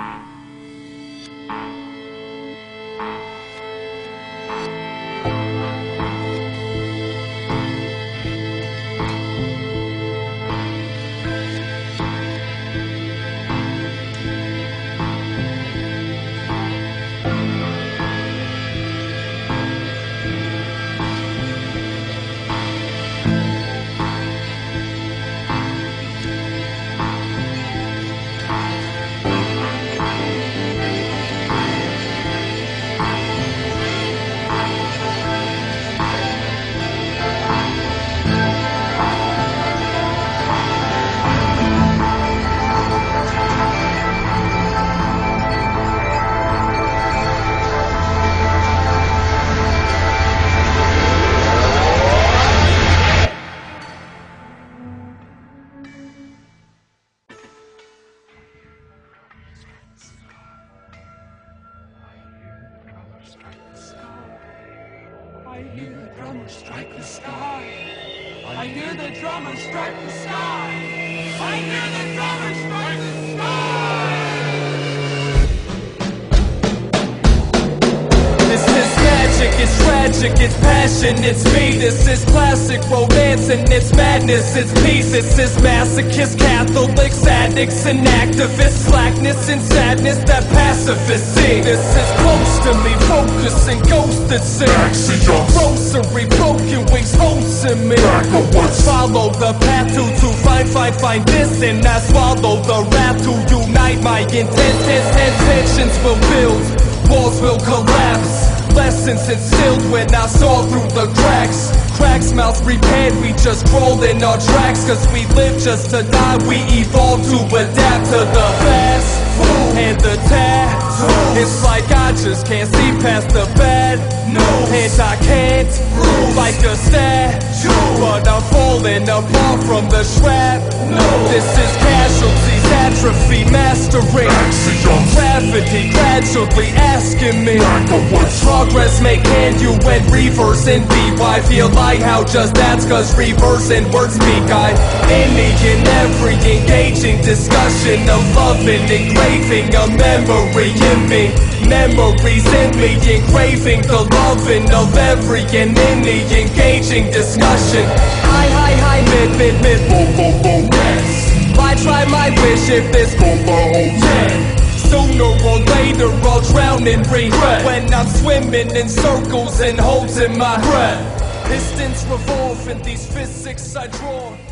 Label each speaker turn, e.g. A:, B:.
A: you I hear the drummer strike the sky. I hear the drummer strike the sky. I hear the drummer strike the sky.
B: It's tragic, it's passion, it's me. This is classic romance and it's madness, it's peace. it's This masochist, Catholics, addicts, and activists. Slackness and sadness that pacifists see. This is close to me, focusing, ghosted sin. Rosary, broken wings, in me. Follow the path to, to find, find, find this. And I swallow the wrath to unite my intent. Tensions will build walls will collapse. Lessons instilled when I saw through the cracks. Cracks, mouths repaired, we just crawled in our tracks. Cause we live just to die, we evolve to adapt to the fast food and the tattoo. It's like I just can't see past the bad news. And I can't prove like a statue. But I'm falling apart from the shrapnel. This is casualties, atrophy, mastering. Gravity gradually asking me Progress may can you and reverse and be Why feel like how just that's cause reverse and words speak I any and every engaging discussion of love and engraving a memory in me Memories in me engraving the loving of every and any engaging discussion. Hi hi hi mid mid mid boom boom boom yes. Why try my wish if this go my own yeah Sooner or later I'll drown in regret. When I'm swimming in circles and holding my breath. Pistons revolve in these physics I draw